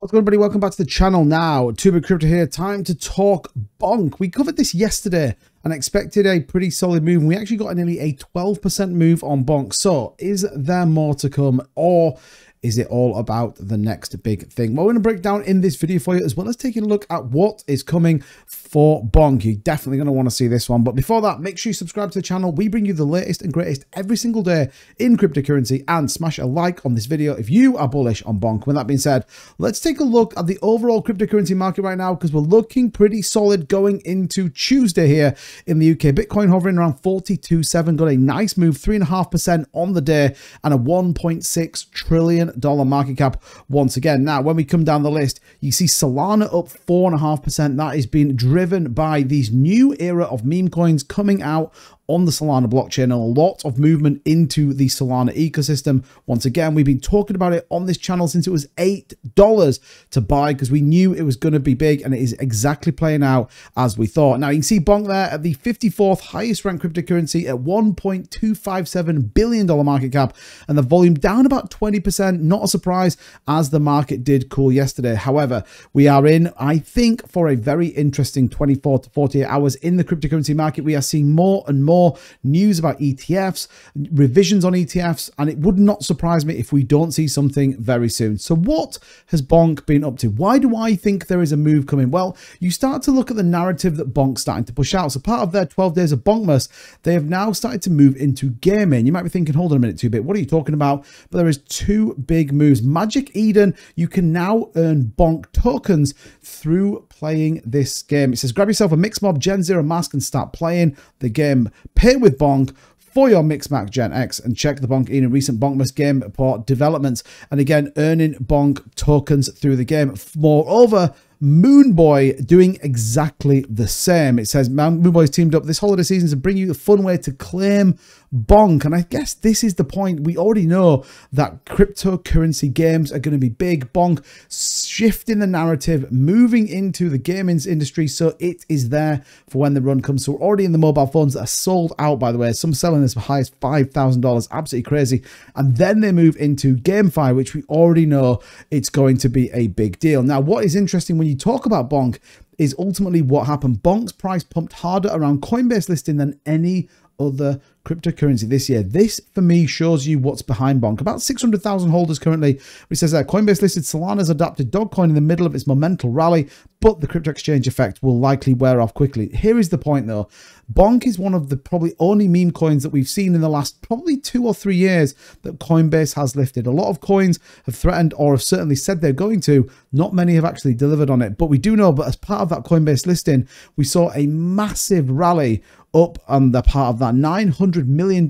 What's going on, everybody? Welcome back to the channel now. 2Bit Crypto here. Time to talk bonk. We covered this yesterday and expected a pretty solid move. We actually got nearly a 12% move on bonk. So is there more to come or is it all about the next big thing? Well, we're going to break down in this video for you as well as taking a look at what is coming for Bonk. You're definitely going to want to see this one. But before that, make sure you subscribe to the channel. We bring you the latest and greatest every single day in cryptocurrency and smash a like on this video if you are bullish on Bonk. With that being said, let's take a look at the overall cryptocurrency market right now because we're looking pretty solid going into Tuesday here in the UK. Bitcoin hovering around 42.7, got a nice move, 3.5% on the day and a 1.6 trillion dollar market cap once again. Now, when we come down the list, you see Solana up 4.5%. That is being driven by these new era of meme coins coming out on the Solana blockchain and a lot of movement into the Solana ecosystem. Once again, we've been talking about it on this channel since it was $8 to buy because we knew it was going to be big and it is exactly playing out as we thought. Now you can see Bonk there at the 54th highest ranked cryptocurrency at $1.257 billion market cap and the volume down about 20%. Not a surprise as the market did cool yesterday. However, we are in, I think, for a very interesting 24 to 48 hours in the cryptocurrency market. We are seeing more and more more news about ETFs, revisions on ETFs, and it would not surprise me if we don't see something very soon. So what has Bonk been up to? Why do I think there is a move coming? Well, you start to look at the narrative that Bonk's starting to push out. So part of their 12 days of Bonkmas, they have now started to move into gaming. You might be thinking, hold on a minute, 2Bit, what are you talking about? But there is two big moves. Magic Eden, you can now earn Bonk tokens through playing this game. It says grab yourself a Mixmob Gen Zero mask and start playing the game. Pay with Bonk for your Mixmob Gen X and check the Bonk in a recent Bonkmas game port developments. And again, earning Bonk tokens through the game. Moreover, Moonboy doing exactly the same. It says Moonboy's teamed up this holiday season to bring you a fun way to claim bonk. And I guess this is the point. We already know that cryptocurrency games are going to be big. Bonk shifting the narrative, moving into the gaming industry. So it is there for when the run comes. So we're already in the mobile phones that are sold out, by the way. Some selling as high as $5,000. Absolutely crazy. And then they move into GameFi, which we already know it's going to be a big deal. Now, what is interesting when you talk about Bonk is ultimately what happened. Bonk's price pumped harder around Coinbase listing than any other cryptocurrency this year. This, for me, shows you what's behind Bonk. About 600,000 holders currently. It says that Coinbase listed Solana's adopted Dogecoin in the middle of its momental rally, but the crypto exchange effect will likely wear off quickly. Here is the point, though. Bonk is one of the probably only meme coins that we've seen in the last probably two or three years that Coinbase has lifted. A lot of coins have threatened or have certainly said they're going to. Not many have actually delivered on it, but we do know, but as part of that Coinbase listing, we saw a massive rally up on the part of that $900 million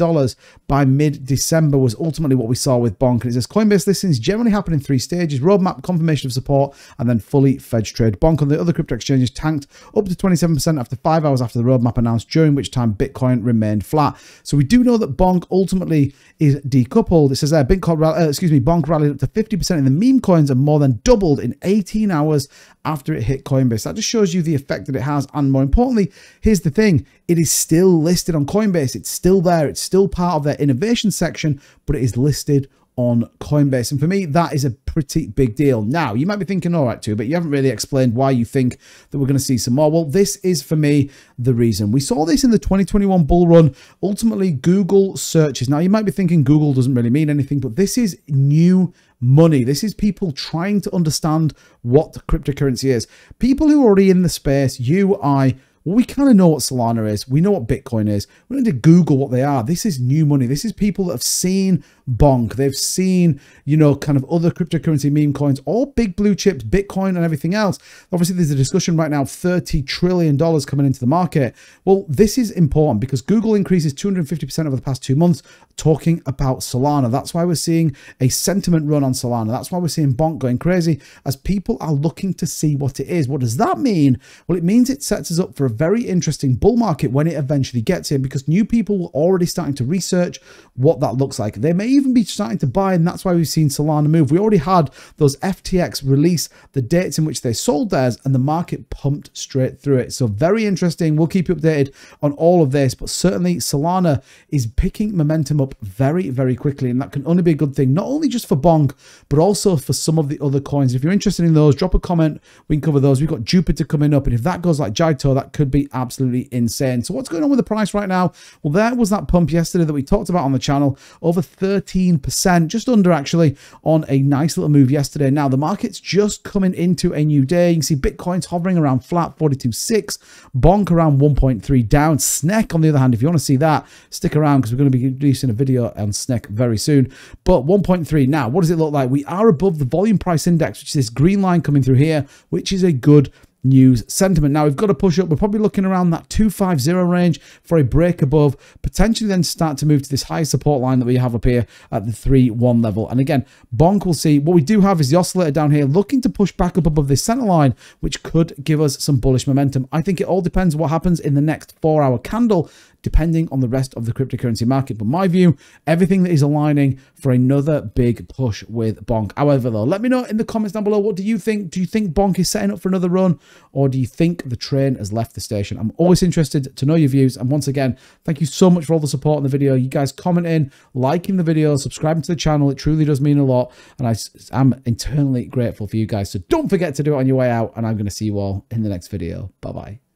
by mid-December was ultimately what we saw with Bonk. And it says Coinbase listings generally happen in three stages, roadmap, confirmation of support, and then fully fledged trade. Bonk on the other crypto exchanges tanked up to 27% after five hours after the roadmap announced, during which time Bitcoin remained flat. So we do know that Bonk ultimately is decoupled. It says there, Bitcoin, uh, excuse me, Bonk rallied up to 50% in the meme coins and more than doubled in 18 hours after it hit Coinbase. That just shows you the effect that it has. And more importantly, here's the thing, it is still listed on Coinbase. It's still there. It's still part of their innovation section, but it is listed on Coinbase. And for me, that is a pretty big deal. Now, you might be thinking, all right, too, but you haven't really explained why you think that we're going to see some more. Well, this is for me the reason. We saw this in the 2021 bull run. Ultimately, Google searches. Now, you might be thinking Google doesn't really mean anything, but this is new money. This is people trying to understand what cryptocurrency is. People who are already in the space, you, I, we kind of know what Solana is. We know what Bitcoin is. We don't need to Google what they are. This is new money. This is people that have seen Bonk. They've seen, you know, kind of other cryptocurrency meme coins, all big blue chips, Bitcoin and everything else. Obviously, there's a discussion right now, $30 trillion coming into the market. Well, this is important because Google increases 250% over the past two months talking about Solana. That's why we're seeing a sentiment run on Solana. That's why we're seeing Bonk going crazy as people are looking to see what it is. What does that mean? Well, it means it sets us up for a very interesting bull market when it eventually gets here because new people were already starting to research what that looks like. They may even be starting to buy, and that's why we've seen Solana move. We already had those FTX release the dates in which they sold theirs, and the market pumped straight through it. So very interesting. We'll keep you updated on all of this, but certainly Solana is picking momentum up very, very quickly, and that can only be a good thing, not only just for Bonk, but also for some of the other coins. If you're interested in those, drop a comment. We can cover those. We've got Jupiter coming up, and if that goes like Jito, that could be absolutely insane. So what's going on with the price right now? Well, there was that pump yesterday that we talked about on the channel, over 13%, just under actually, on a nice little move yesterday. Now, the market's just coming into a new day. You can see Bitcoin's hovering around flat 42.6, Bonk around 1.3 down. SNEC, on the other hand, if you want to see that, stick around because we're going to be releasing a video on SNEC very soon. But 1.3 now, what does it look like? We are above the volume price index, which is this green line coming through here, which is a good news sentiment. Now we've got to push up. We're probably looking around that 250 range for a break above, potentially then start to move to this high support line that we have up here at the 3-1 level. And again, Bonk will see. What we do have is the oscillator down here looking to push back up above this center line, which could give us some bullish momentum. I think it all depends what happens in the next four hour candle depending on the rest of the cryptocurrency market. But my view, everything that is aligning for another big push with Bonk. However, though, let me know in the comments down below, what do you think? Do you think Bonk is setting up for another run? Or do you think the train has left the station? I'm always interested to know your views. And once again, thank you so much for all the support in the video. You guys commenting, liking the video, subscribing to the channel. It truly does mean a lot. And I am internally grateful for you guys. So don't forget to do it on your way out. And I'm going to see you all in the next video. Bye-bye.